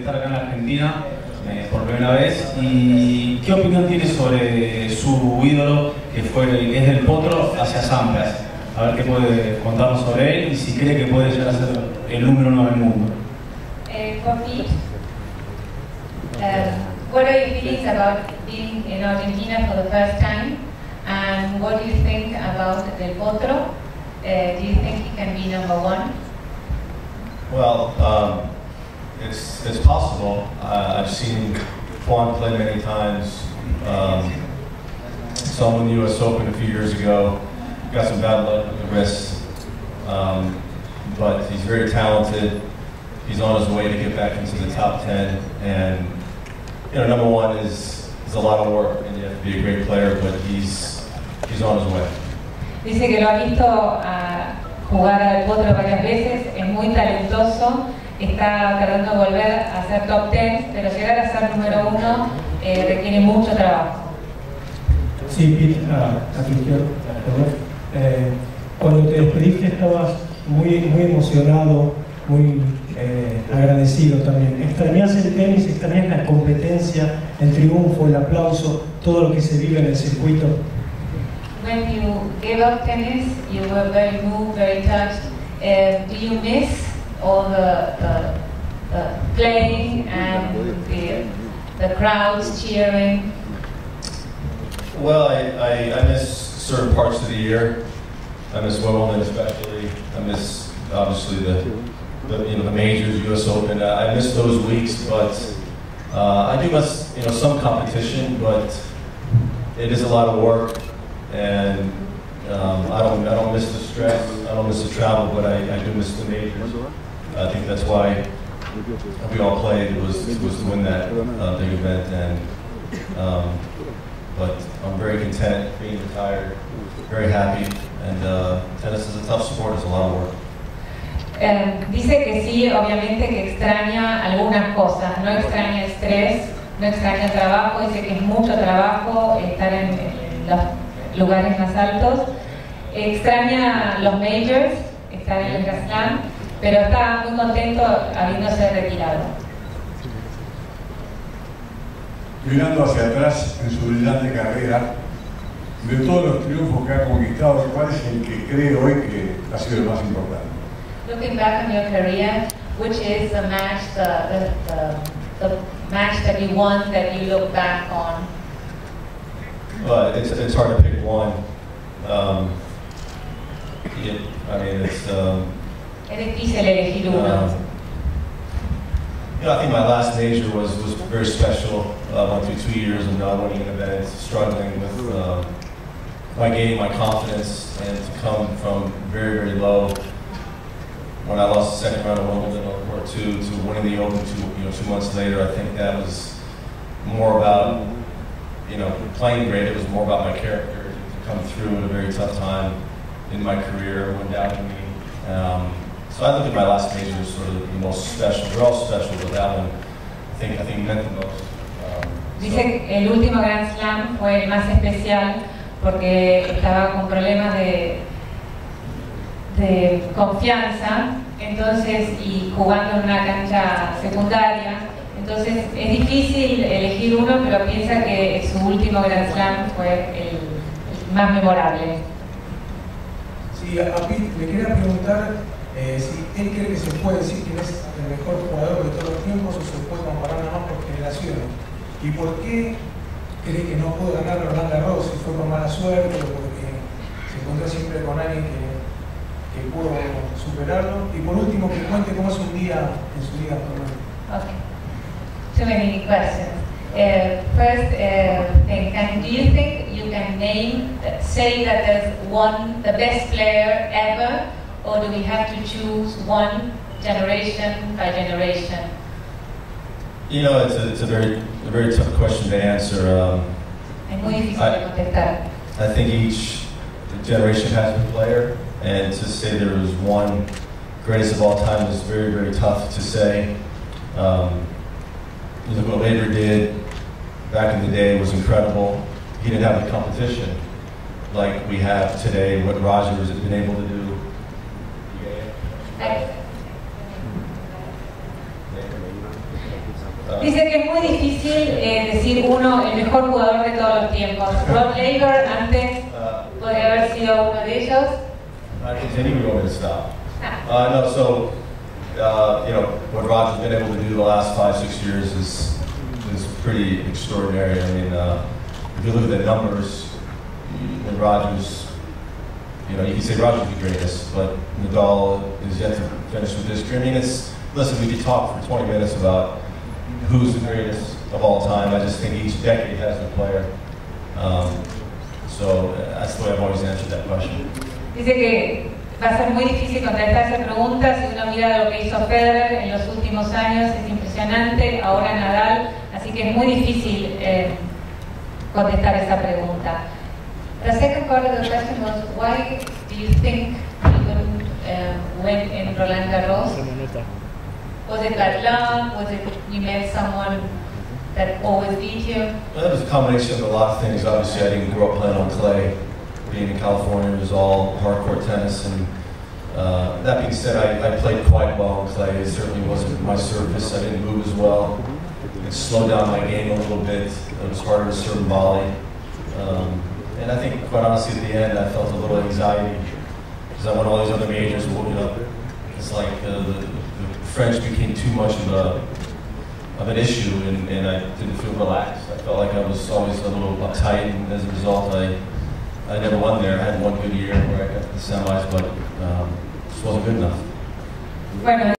estar acá en Argentina eh, por primera vez y qué opinión tiene sobre su ídolo que fue que es del Potro hacia Sampras a ver qué puede contarnos sobre él y si cree que puede llegar a ser el número uno del mundo uh, for Pete. Um, what are your feelings about being in Argentina for the first time? And what do you think about Del Potro? Uh, do you think he can be number one? Well, um, it's, it's possible. Uh, I've seen Juan play many times. Um, saw him in the U.S. Open a few years ago. Got some bad luck with the wrist. Um, but he's very talented. He's on his way to get back into the top 10. And, you know, number one is, is a lot of work, and you have to be a great player, but he's, he's on his way. Dice que lo ha visto a jugar al Potro varias veces, es muy talentoso, está tratando de volver a ser top 10, pero llegar a ser número uno eh, requiere mucho trabajo. Sí, Pete, perdón. Eh, cuando te despediste estabas muy, muy emocionado, muy eh, agradecido también. ¿Extrañas el tenis? ¿Extrañas la competencia, el triunfo, el aplauso, todo lo que se vive en el circuito? When you gave up tennis, you were very moved, very touched. Uh, do you miss all the, playing and the, the crowds cheering? Well, I, I, I miss certain parts of the year. I miss Wimbledon especially. I miss obviously the, the you know the majors, U.S. Open. I miss those weeks, but uh, I do miss you know some competition. But it is a lot of work, and um, I don't I don't miss the stress. I don't miss the travel, but I, I do miss the majors. I think that's why we all played. Was was to win that uh, big event, and um, but I'm very content being retired, very happy, and uh, tennis is a tough sport. It's a lot of work. Eh, dice que sí, obviamente que extraña algunas cosas, no extraña estrés, no extraña trabajo, dice que es mucho trabajo estar en, en los lugares más altos, extraña los majors, estar en el Grand pero está muy contento habiéndose retirado. mirando hacia atrás en su brillante carrera, de todos los triunfos que ha conquistado, ¿cuál es el que cree hoy que ha sido el más importante? Looking back on your career, which is the match, the, the, the, the match that you won that you look back on? But it's, it's hard to pick one. Um, it, I mean, it's. Um, Es difícil elegir uno. you know, I think my last major was, was very special. I went through two years of not winning an event, struggling with um, my game, my confidence, and to come from very, very low. When I lost the second round of Wimbledon on court two to winning the Open two, you know, two months later, I think that was more about, you know, playing great. It was more about my character to come through at a very tough time in my career. when doubted me. Um, so I look at my last major as sort of the most special. They're all special, but that one, I think, I think meant the most. Um, Dice que el último Grand Slam fue el más especial porque estaba con problemas de, de confianza, entonces, y jugando en una cancha secundaria. Entonces es difícil elegir uno, pero piensa que su último Grand Slam fue el, el más memorable. Sí, a Pete le quería preguntar eh, si él cree que se puede decir que es el mejor jugador de todos los tiempos o se puede comparar nada más por generaciones. ¿Y por qué cree que no pudo ganar Roland Garros? Si fue por mala suerte o porque se encontró siempre con alguien que, que pudo superarlo. Y por último, que cuente cómo es un día en su vida normal. Okay. Too many questions. Uh, first uh, thing, can, do you think you can name, say that there's one, the best player or do we have to choose one generation by generation? You know, it's a, it's a very, a very tough question to answer. Um, Es muy difícil de contestar. I think each generation has a player, and to say there was one greatest of all time is very, very tough to say. Um, look what Laver did back in the day was incredible. He didn't have the competition like we have today, what Roger has been able to do. I- Uh, Dice que es muy difícil eh, decir uno, el mejor jugador de todos los tiempos. Laver antes podría haber sido uno de ellos. I continue to go Uh, no, so, uh, you know, what Roger's been able to do the last five, six years is, is pretty extraordinary. I mean, uh, if you look at the numbers, and Rogers, you know, you can say Rogers the greatest, but Nadal is yet to finish with this. I mean, it's, listen, we could talk for 20 minutes about who's the greatest of all time. I just think each decade has a player. Um, so uh, that's the way I've always answered that question. Dice que va a ser muy difícil contestar esa pregunta si uno mira lo que hizo Federer en los últimos años, es impresionante, ahora Nadal, así que es muy difícil eh, contestar esa pregunta. The second part of the question was, why do you think you couldn't uh, win in Roland Garros? Was it that luck? Was it you met someone that always beat you? Well, that was a combination of a lot of things. Obviously, I didn't grow up playing on clay. Being in California, it was all hard court tennis. And uh, that being said, I, I played quite well on clay. It certainly wasn't my surface. I didn't move as well. It slowed down my game a little bit. It was harder to serve volley. Um, and I think, quite honestly, at the end, I felt a little anxiety because I won all these other majors. You know, it's like the, the French became too much of a of an issue, and, and I didn't feel relaxed. I felt like I was always a little uptight, and as a result, I I never won there. I had one good year where I got the semis, but um, just wasn't good enough. Bueno,